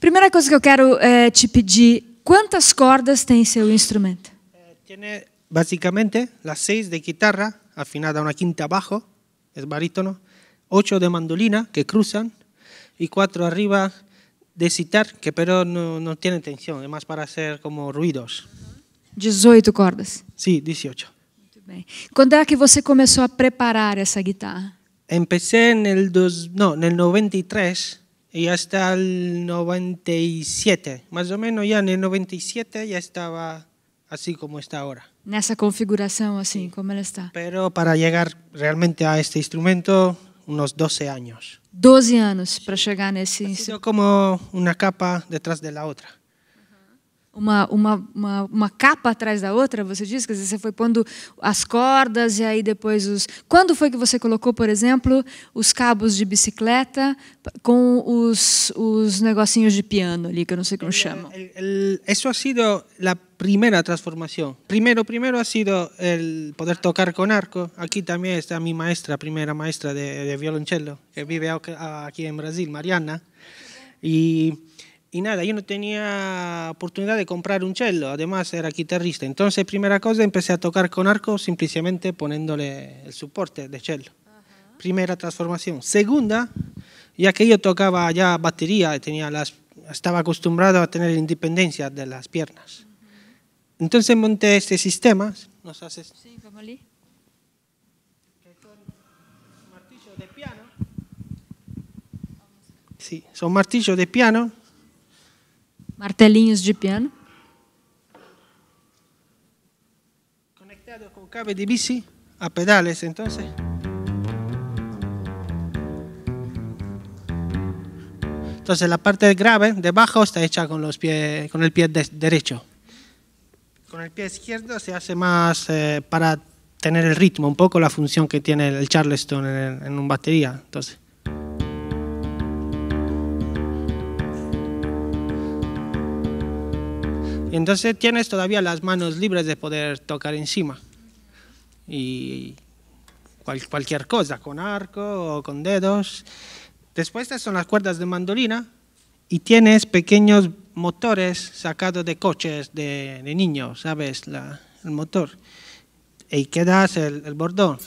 Primeira coisa que eu quero é, te pedir, quantas cordas tem seu instrumento? Eh, Tiene básicamente las seis de guitarra, afinada una quinta abajo, es barítono, ocho de mandolina que cruzan y cuatro arriba de sitar, que pero no, no tiene tensión, es más para hacer como ruidos. 18 cordas. Sí, 18. Muito bem. Quando é que você começou a preparar essa guitarra? Empecé no, el 93 y hasta el 97, más o menos ya en el 97 ya estaba así como está ahora. Nessa configuração assim, como ela está? Pero para llegar realmente a este instrumento, unos 12 años. 12 anos para chegar nesse Ha instrumento. como una capa detrás de la otra. Uma, uma, uma, uma capa atrás da outra, você disse? Quer dizer, você foi pondo as cordas e aí depois os. Quando foi que você colocou, por exemplo, os cabos de bicicleta com os, os negocinhos de piano ali, que eu não sei como chamam? Eso ha sido la primera transformación. Primero, primero ha sido el poder tocar con arco. Aquí también está mi maestra, primera maestra de, de violonchelo, que vive aquí en Brasil, Mariana. Y, y nada, yo no tenía oportunidad de comprar un cello, además era guitarrista. Entonces, primera cosa, empecé a tocar con arco simplemente poniéndole el soporte de cello. Primera transformación. Segunda, ya que yo tocaba ya batería, tenía las, estaba acostumbrado a tener independencia de las piernas. Entonces monté este sistema, nos hace Sim, vamos ali. martillo de piano. Sí, son martillos de piano Martelinhos de piano. conectados con cable de bici a pedales, entonces. Entonces la parte grave debajo está hecha con los pies, con el pie de- derecho. Con el pie izquierdo se hace más eh, para tener el ritmo, un poco la función que tiene el charleston en, en una batería. Entonces. Y entonces tienes todavía las manos libres de poder tocar encima. Y cual- cualquier cosa, con arco o con dedos. Después estas son las cuerdas de mandolina y tienes pequeños motores sacados de coches de, de niños, ¿sabes? La- el motor. Y quedas el, el bordón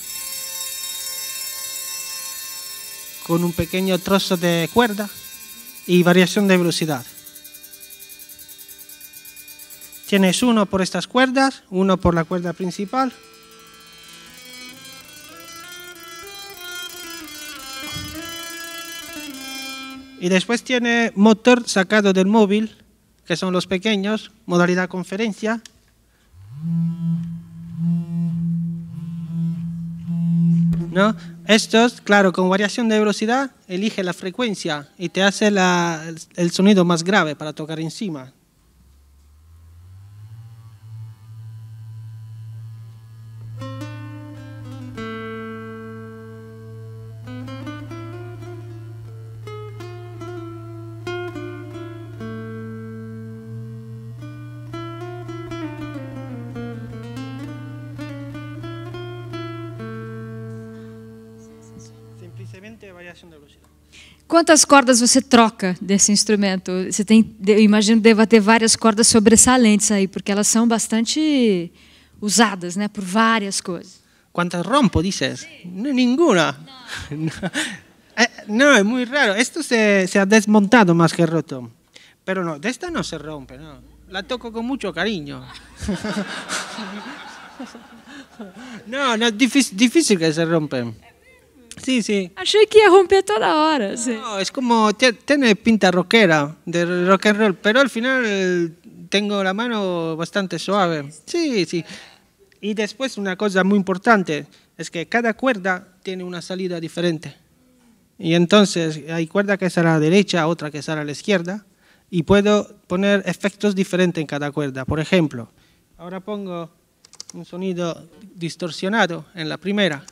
con un pequeño trozo de cuerda y variación de velocidad. Tienes uno por estas cuerdas, uno por la cuerda principal. Y después tiene motor sacado del móvil, que son los pequeños, modalidad conferencia. ¿No? Estos, claro, con variación de velocidad, elige la frecuencia y te hace el sonido más grave para tocar encima. Quantas cordas você troca desse instrumento? Você tem, eu imagino que deva ter várias cordas sobressalentes aí, porque elas são bastante usadas, né, por várias coisas. ¿Cuántas rompo, dices? Eh, no, es muy raro. Esto se, se ha desmontado más que roto. Pero no, de esta no se rompe, no. La toco con mucho cariño. No, no, es difícil, difícil que se rompen. Sí, sí. Achei que ia romper toda hora. No, es como, tie- tiene pinta rockera, de rock and roll, pero al final tengo la mano bastante suave. Sí, sí. Y después una cosa muy importante es que cada cuerda tiene una salida diferente. Y entonces hay cuerda que sale a la derecha, otra que sale a la izquierda, y puedo poner efectos diferentes en cada cuerda. Por ejemplo, ahora pongo un sonido distorsionado en la primera,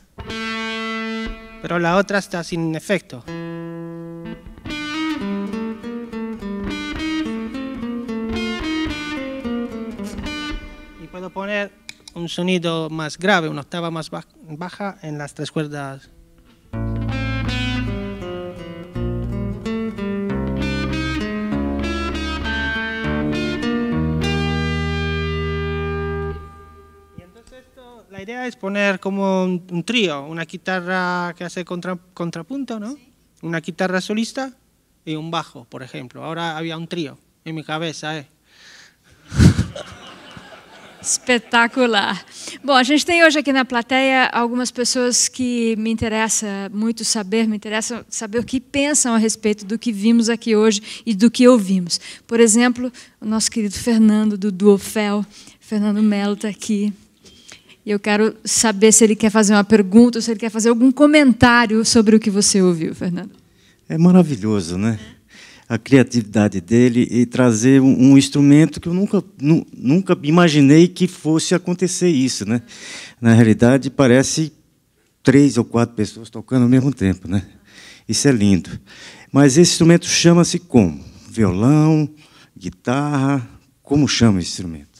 pero la otra está sin efecto. Y puedo poner un sonido más grave, una octava más ba- baja en las tres cuerdas. La idea es poner como un, un trío, una guitarra que hace contra- contrapunto, ¿no? Una guitarra solista y un bajo, por ejemplo. Ahora había un trío en mi cabeza, ¿eh? Espetacular. Bom, a gente tem hoje aqui na plateia algumas pessoas que me interessa muito saber, me interessa saber o que pensam a respeito do que vimos aqui hoje e do que ouvimos. Por exemplo, o nosso querido Fernando do Duofel, Fernando Melo está aqui. E eu quero saber se ele quer fazer uma pergunta, se ele quer fazer algum comentário sobre o que você ouviu, Fernando. É maravilhoso, né? A criatividade dele e trazer um, um instrumento que eu nunca, nu, nunca imaginei que fosse acontecer isso, né? Na realidade, parece três ou quatro pessoas tocando ao mesmo tempo, né? Isso é lindo. Mas esse instrumento chama-se como? Violão, guitarra, como chama esse instrumento?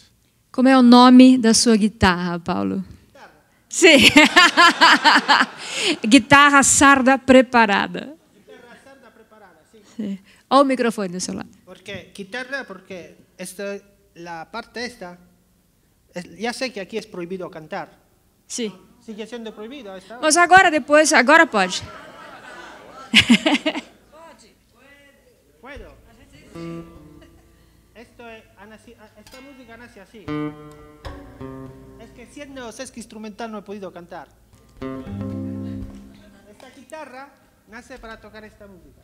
Como é o nome da sua guitarra, Paulo? Sim. guitarra sarda preparada. Guitarra sarda preparada. Sim. Olha o microfone do seu lado. Porque guitarra, porque esto, la parte esta, es- ya sé que aquí es prohibido cantar. Sim. Sigue siendo prohibido esta. Mas agora, depois, agora pode. ¿Puedo? Esto es, naci- esta música nace así. Es que siendo sesco instrumental no he podido cantar. Esta guitarra nace para tocar esta música.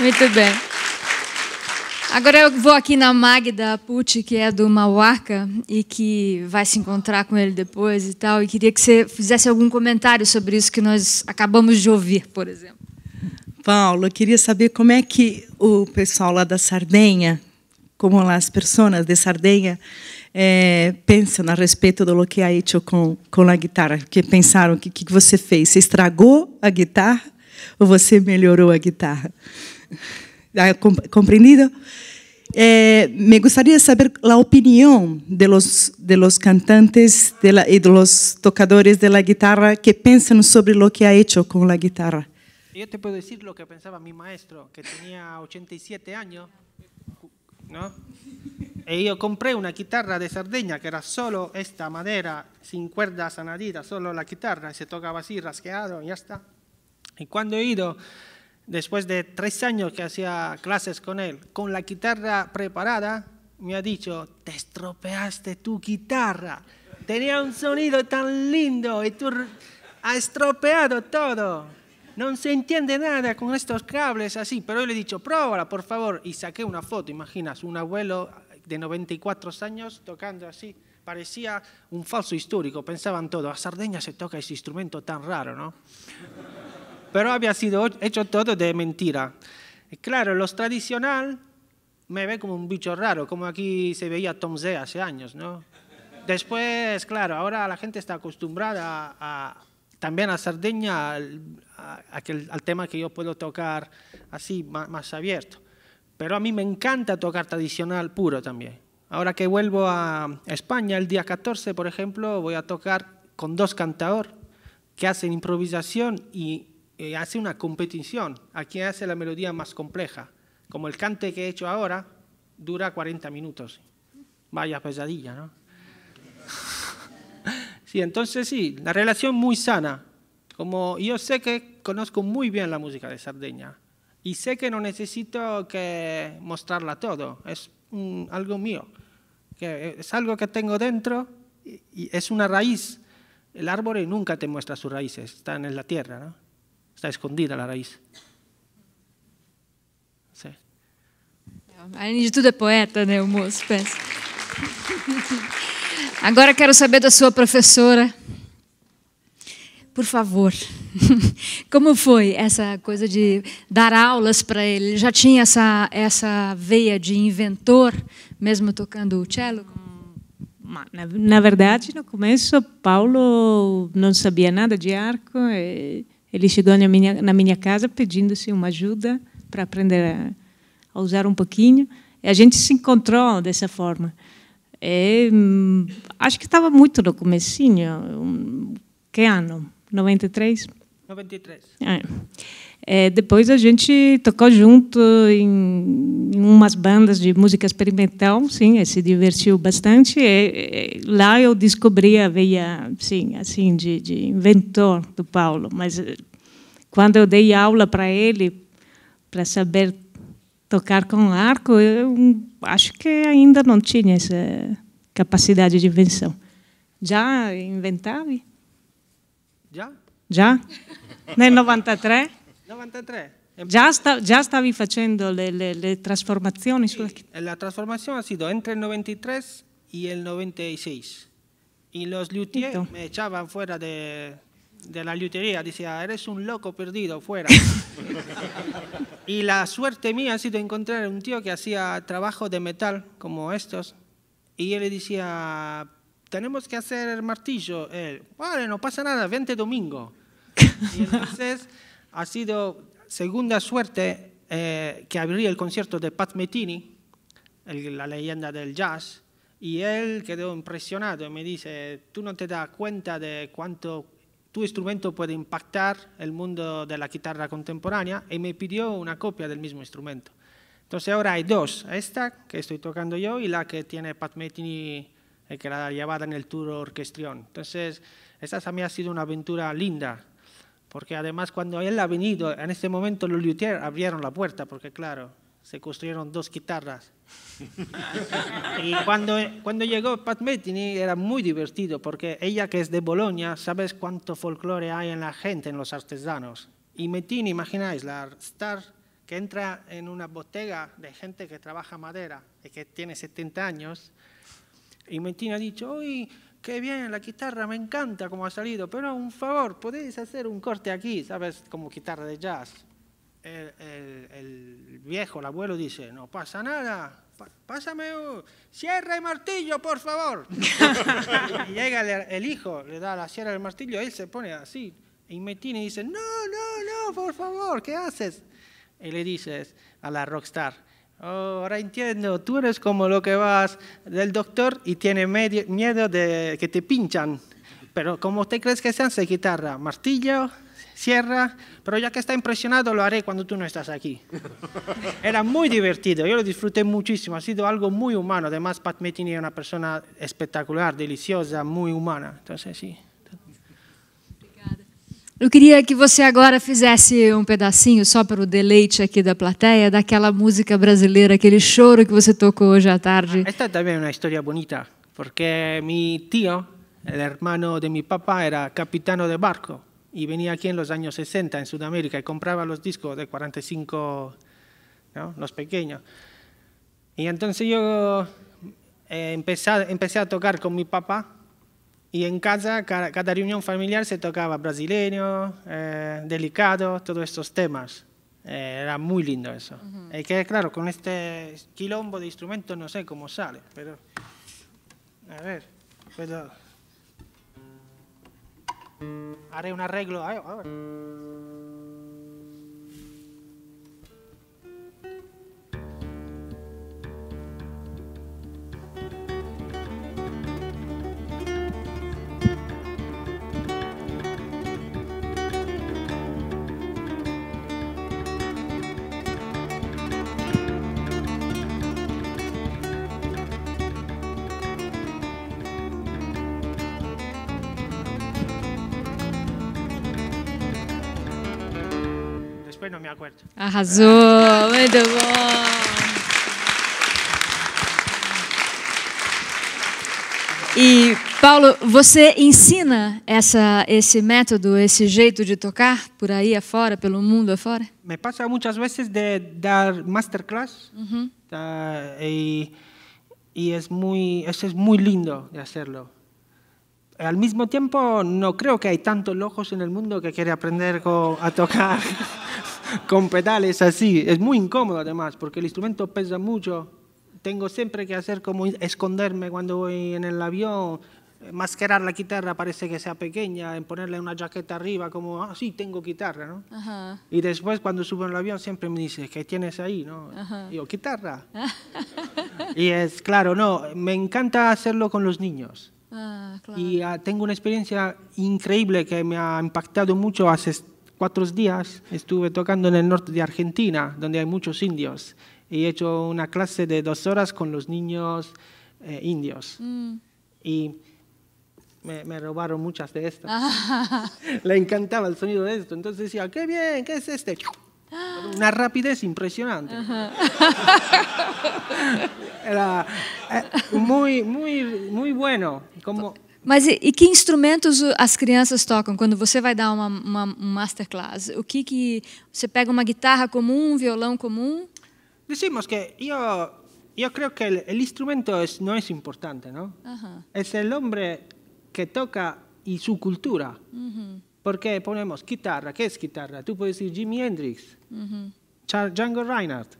Muito bem. Agora eu vou aqui na Magda Pucci, que é do Mauarca, e que vai se encontrar com ele depois e tal. E queria que você fizesse algum comentário sobre isso que nós acabamos de ouvir, por exemplo. Paulo, eu queria saber como é que o pessoal lá da Sardenha, como as pessoas de Sardenha, eh, pensam a respeito do que ha hecho com, com a guitarra. Que pensaram, o que, que você fez? Você estragou a guitarra ou você melhorou a guitarra? Ah, com- Compreendido? Eh, me gustaría saber la opinión de los, de los cantantes de la- y de los tocadores de la guitarra que piensan sobre lo que ha hecho con la guitarra. Yo te puedo decir lo que pensaba mi maestro, que tenía 87 años, ¿no? Y yo compré una guitarra de Sardeña, que era solo esta madera, sin cuerdas añadidas, solo la guitarra, y se tocaba así, rasqueado, y ya está. Y cuando he ido, después de tres años que hacía clases con él, con la guitarra preparada, me ha dicho, te estropeaste tu guitarra. Tenía un sonido tan lindo y tú has estropeado todo. No se entiende nada con estos cables así, pero yo le he dicho, pruébala, por favor. Y saqué una foto, imaginas, un abuelo de 94 años tocando así. Parecía un falso histórico, pensaban todo, a Sardeña se toca ese instrumento tan raro, ¿no? Pero había sido hecho todo de mentira. Y claro, los tradicional me ve como un bicho raro, como aquí se veía Tom Z hace años, ¿no? Después, claro, ahora la gente está acostumbrada a, también a Sardeña, al, a- a que el- al tema que yo puedo tocar así, más, más abierto. Pero a mí me encanta tocar tradicional puro también. Ahora que vuelvo a España el día 14, por ejemplo, voy a tocar con dos cantadores que hacen improvisación y, y hace una competición a quien hace la melodía más compleja. Como el cante que he hecho ahora, dura 40 minutos. Vaya pesadilla, ¿no? Sí, entonces sí, la relación muy sana. Como yo sé que conozco muy bien la música de Sardeña y sé que no necesito que mostrarla todo, es algo mío, que es algo que tengo dentro y es una raíz. El árbol nunca te muestra sus raíces, están en la tierra, ¿no? Está escondida la raíz. Sí. Além de tudo é poeta, né, o moço, pensa. Agora quero saber da sua professora. Por favor, como foi essa coisa de dar aulas para ele? Já tinha essa, essa veia de inventor, mesmo tocando o cello? Na, na verdade, no começo, Paulo não sabia nada de arco. e Ele chegou na minha, na minha casa pedindo assim, uma ajuda para aprender a, a usar um pouquinho. E a gente se encontrou dessa forma. E, hum, acho que estava muito no comecinho. Que ano? 93? 93. É. É, depois a gente tocou junto em, em umas bandas de música experimental, sim, se divertiu bastante. E, e, lá eu descobri a veia, sim, assim, de, de inventor do Paulo. Mas quando eu dei aula para ele, para saber tocar com arco, eu acho que ainda não tinha essa capacidade de invenção. Já inventava? ¿Ya? Já? Nel 93? 93. Em- Già, sta- già stavi facendo le, le- le trasformazioni sulla chitarra? La transformación ha sido entre el 93 y el 96. Y los luthiers me echaban fuera de, de la lutería. Decía, eres un loco perdido, fuera. y la suerte mía ha sido encontrar un tío que hacía trabajo de metal como estos. Y él le decía, tenemos que hacer el martillo. Él, vale, no pasa nada, vente domingo. Y entonces ha sido segunda suerte eh, que abrí el concierto de Pat Metini, el- la leyenda del jazz, y él quedó impresionado y me dice, tú no te das cuenta de cuánto tu instrumento puede impactar el mundo de la guitarra contemporánea y me pidió una copia del mismo instrumento. Entonces ahora hay dos, esta que estoy tocando yo y la que tiene Pat Metini, eh, que la llevada en el tour orquestrión. Entonces, esta también ha sido una aventura linda, porque además cuando él ha venido, en este momento los luthiers abrieron la puerta, porque claro, se construyeron dos guitarras. y cuando, cuando llegó Pat Metheny era muy divertido, porque ella que es de Bolonia, sabes cuánto folclore hay en la gente, en los artesanos. Y Metheny, imagináis, la star que entra en una botega de gente que trabaja madera y que tiene 70 años, y Metheny ha dicho, uy, qué bien, la guitarra me encanta cómo ha salido, pero un favor, ¿podéis hacer un corte aquí, sabes, como guitarra de jazz? El, el- el viejo, el abuelo dice, no pasa nada, pásame un sierra y martillo, por favor. y llega el, el hijo, le da la sierra y el martillo, él se pone así, y Metheny dice, no, no, no, por favor, ¿qué haces? Y le dices a la rockstar, "Oh, ahora entiendo, tú eres como lo que vas del doctor y tiene medio- miedo de que te pinchan. Pero ¿cómo te crees que se hace guitarra? Martillo, sierra, pero ya que está impresionado lo haré cuando tú no estás aquí. Era muy divertido, yo lo disfruté muchísimo, ha sido algo muy humano. Además, Pat Metheny es una persona espectacular, deliciosa, muy humana. Entonces, sí. Eu queria que você agora fizesse um pedacinho, só para o deleite aqui da plateia, daquela música brasileira, aquele choro que você tocou hoje à tarde. Esta también es una historia bonita, porque mi tío, el hermano de mi papá, era capitano de barco y venía aquí en los años 60 en Sudamérica y compraba los discos de 45, ¿no? los pequeños. Y entonces yo eh, empecé, a- empecé a tocar con mi papá y en casa, cada, cada reunión familiar se tocaba brasileño, eh, delicado, todos estos temas. Eh, era muy lindo eso. Y que claro, con este quilombo de instrumentos no sé cómo sale, pero... A ver, puedo... Haré un arreglo. Nombre no me acuerdo. Arrasou, muito bom. E Paulo, você ensina essa, esse método, esse jeito de tocar por aí afora, pelo mundo afora? Me pasa muchas veces de dar masterclass ah, y, y es muy, eso es muy lindo de hacerlo. Al mismo tiempo, no creo que hay tantos locos en el mundo que quiere aprender a tocar con pedales así. Es muy incómodo además, porque el instrumento pesa mucho. Tengo siempre que hacer como esconderme cuando voy en el avión, mascarar la guitarra parece que sea pequeña, en ponerle una jaqueta arriba como, ah, sí, tengo guitarra, ¿no? Y después cuando subo en el avión siempre me dice, ¿qué tienes ahí? ¿no? Digo, guitarra. y es claro, no, me encanta hacerlo con los niños. Ah, claro. Y ah, tengo una experiencia increíble que me ha impactado mucho hace cuatro días. Estuve tocando en el norte de Argentina, donde hay muchos indios. Y he hecho una clase de dos horas con los niños eh, indios. Mm. Y me, me robaron muchas de estas. Le encantaba el sonido de esto. Entonces decía, qué bien, ¿qué es este? Una rapidez impresionante. Era eh, muy, muy, muy bueno. Como, Mas e, e, que instrumentos as crianças tocam quando você vai dar uma, uma um masterclass? O que que você pega uma guitarra comum, um violão comum? Dizemos que eu eu creio que o instrumento não é importante, não? Uh -huh. É o homem que toca e sua cultura. Uh -huh. Porque ponemos guitarra, que é guitarra? Tu podes dizer Jimi Hendrix, uhum. uh -huh. Django Reinhardt,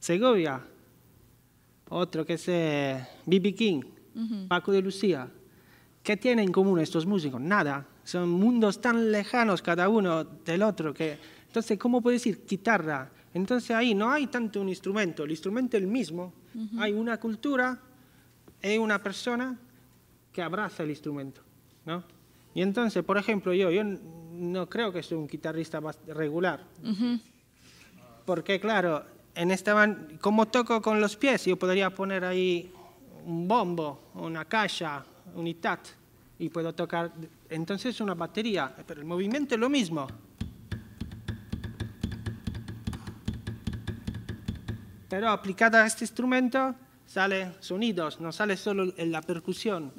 Segovia, outro que é eh, B.B. King, uhum. Paco de Lucia. ¿Qué tienen en común estos músicos? Nada. Son mundos tan lejanos cada uno del otro que... Entonces, ¿cómo puedes decir guitarra? Entonces ahí no hay tanto un instrumento, el instrumento es el mismo. Hay una cultura y una persona que abraza el instrumento, ¿no? Y entonces, por ejemplo, yo, yo no creo que soy un guitarrista regular. Porque, claro, en esta como toco con los pies, yo podría poner ahí un bombo, una caja, un itat, y puedo tocar. Entonces, una batería, pero el movimiento es lo mismo. Pero aplicada a este instrumento, sale sonidos, no sale solo en la percusión.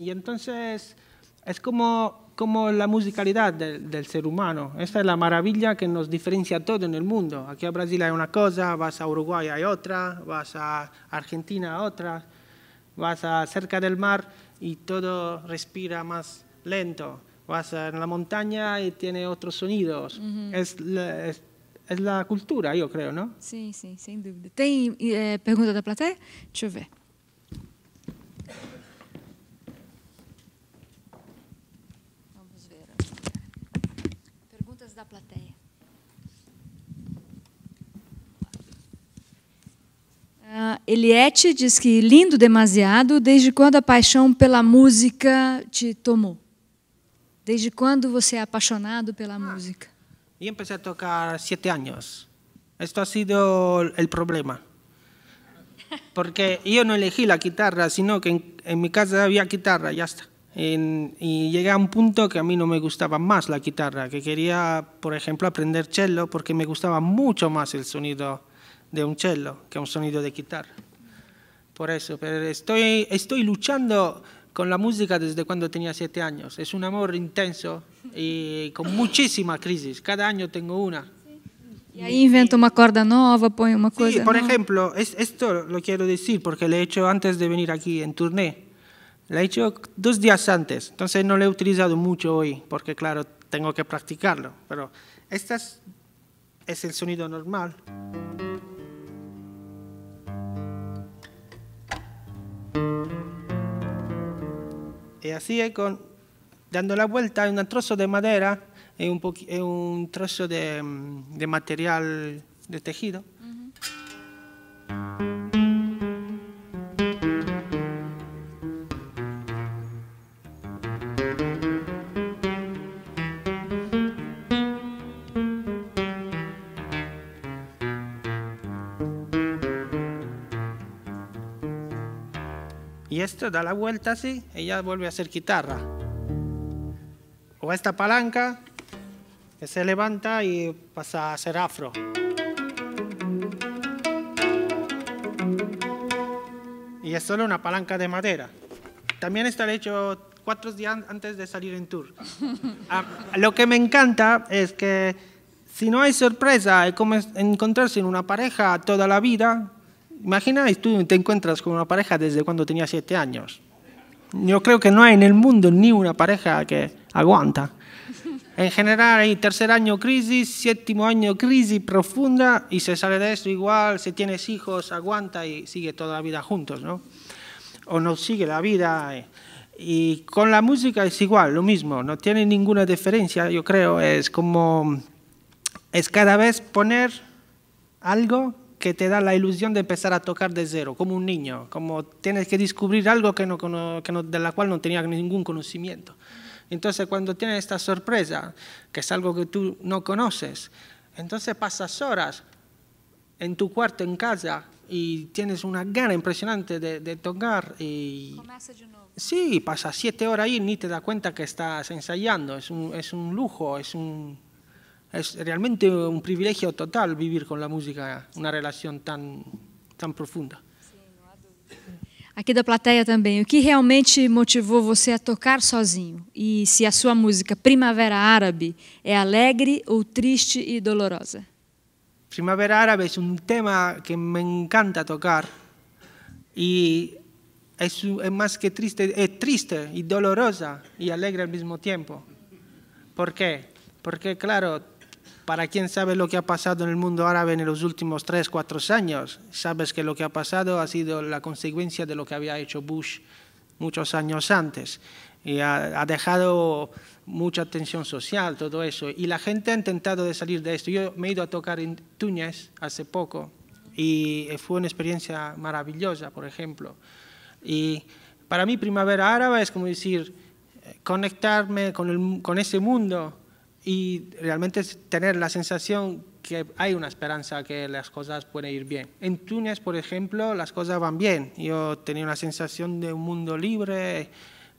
Y entonces es como, como la musicalidad del, del ser humano. Esa es la maravilla que nos diferencia todo en el mundo. Aquí a Brasil hay una cosa, vas a Uruguay hay otra, vas a Argentina otra, vas a cerca del mar y todo respira más lento. Vas a en la montaña y tiene otros sonidos. es, la, es, es la cultura, yo creo, ¿no? Sim, sim, sem dúvida. Tem eh, pergunta da plateia? Deixa eu ver. Vamos ver. Perguntas da plateia. Ah, Eliette diz que lindo demasiado. Desde quando a paixão pela música te tomou? Desde quando você é apaixonado pela música? Y empecé a tocar siete años. Esto ha sido el problema. Porque yo no elegí la guitarra, sino que en, en mi casa había guitarra, ya está. En- y llegué a un punto que a mí no me gustaba más la guitarra, que quería, por ejemplo, aprender cello porque me gustaba mucho más el sonido de un cello que un sonido de guitarra. Por eso, pero estoy, estoy luchando con la música desde cuando tenía siete años. Es un amor intenso y con muchísima crisis. Cada año tengo una. E aí inventa uma corda nova, põe uma Sí, coisa por nova. ejemplo, es- esto lo quiero decir porque lo he hecho antes de venir aquí en turné. Lo he hecho dos días antes, entonces no lo he utilizado mucho hoy porque, claro, tengo que practicarlo. Pero este es, es el sonido normal. Y así es con, dando la vuelta hay un trozo de madera y un, un trozo mm, de material de tejido. Y esto da la vuelta así ya vuelve a ser guitarra. O esta palanca que se levanta y pasa a ser afro. Y es solo una palanca de madera. También está hecho cuatro días antes de salir en tour. Ah, lo que me encanta es que si no hay sorpresa, es como encontrarse en una pareja toda la vida. Imagináis, tú te encuentras con una pareja desde cuando tenía siete años. Yo creo que no hay en el mundo ni una pareja que aguanta. En general hay tercer año crisis, séptimo año crisis profunda y se sale de eso igual, si tienes hijos, aguanta y sigue toda la vida juntos, ¿no? O no sigue la vida. eh. Y con la música es igual, lo mismo, no tiene ninguna diferencia, yo creo, es como, es cada vez poner algo que te da la ilusión de empezar a tocar de cero, como un niño, como tienes que descubrir algo que no, que no- de la cual no tenía ningún conocimiento. Entonces cuando tienes esta sorpresa, que es algo que tú no conoces, entonces pasas horas en tu cuarto, en casa, y tienes una gana impresionante de, de tocar y. Sí, pasa siete horas ahí y ni te das cuenta que estás ensayando. Es un, es un lujo, es, un, es realmente un privilegio total vivir con la música una relación tan, tan profunda. Aqui da plateia também, o que realmente motivou você a tocar sozinho? E se a sua música Primavera Árabe é alegre ou triste e dolorosa? Primavera Árabe es un tema que me encanta tocar es, un- es más que triste, es triste y dolorosa y alegre al mismo tiempo. ¿Por qué? Porque claro, para quien sabe lo que ha pasado en el mundo árabe en los últimos tres, cuatro años, sabes que lo que ha pasado ha sido la consecuencia de lo que había hecho Bush muchos años antes. Y ha, dejado mucha tensión social, todo eso. Y la gente ha intentado de salir de esto. Yo me he ido a tocar en Túnez hace poco y fue una experiencia maravillosa, por ejemplo. Y para mí Primavera Árabe es como decir, eh, conectarme con ese mundo y realmente tener la sensación que hay una esperanza que las cosas pueden ir bien. En Túnez, por ejemplo, las cosas van bien. Yo tenía una sensación de un mundo libre,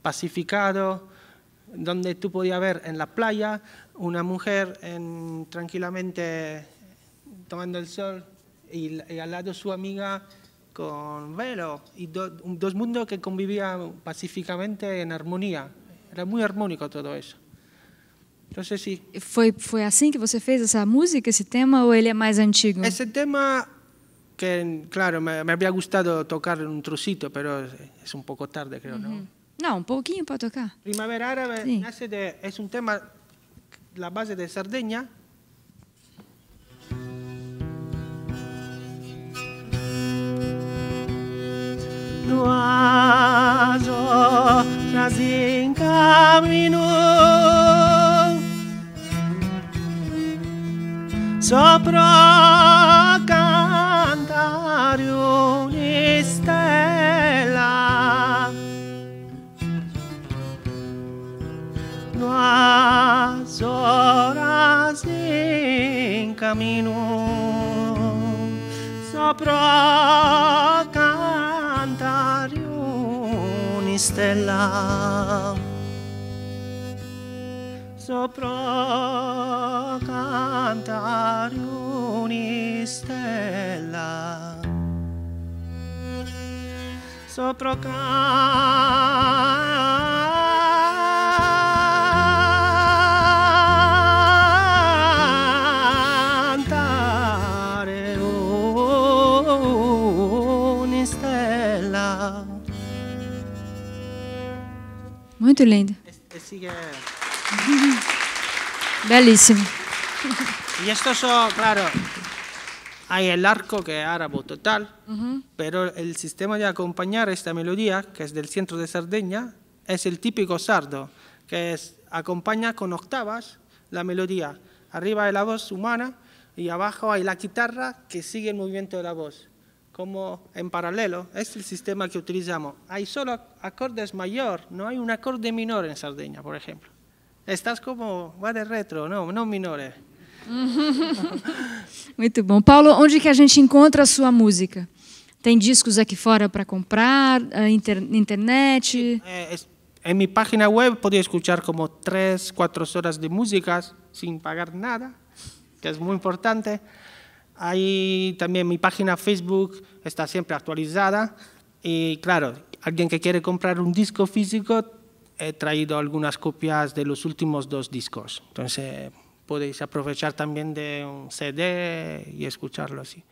pacificado, donde tú podías ver en la playa una mujer en- tranquilamente tomando el sol y, al lado su amiga con velo y dos mundos que convivían pacíficamente en armonía. Era muy armónico todo eso. Entonces sí, Foi, foi assim que você fez essa música, esse tema, ou ele é mais antigo? ese tema que claro, me, me habría gustado tocar un trocito, pero es, es un poco tarde creo, ¿no? Não, um pouquinho para tocar. Primavera Árabe Sí. nace de, es un tema, la base de Sardeña. No has horas en camino sopra cantare un'estella Nuas horas en camino sopra cantare un'estella sopra cantare un'estella sopra cantare un'estella Muito lindo. Belíssimo. Y esto son, claro, hay el arco que es árabe total, pero el sistema de acompañar esta melodía, que es del centro de Sardeña, es el típico sardo, que es, acompaña con octavas la melodía. Arriba hay la voz humana y abajo hay la guitarra que sigue el movimiento de la voz, como en paralelo. Es el sistema que utilizamos. Hay solo acordes mayor, no hay un acorde menor en Sardeña, por ejemplo. Estás como guarda retro, não, não minore. Muito bom. Paulo, onde que a gente encontra a sua música? Tem discos aqui fora para comprar, eh, inter, internet? É, em minha página web podia escutar como 3, 4 horas de músicas sem pagar nada, que é muito importante. Aí também minha página Facebook está sempre atualizada. E, claro, alguém que quer comprar um disco físico he traído algunas copias de los últimos dos discos. Entonces podéis aprovechar también de un CD y escucharlo así.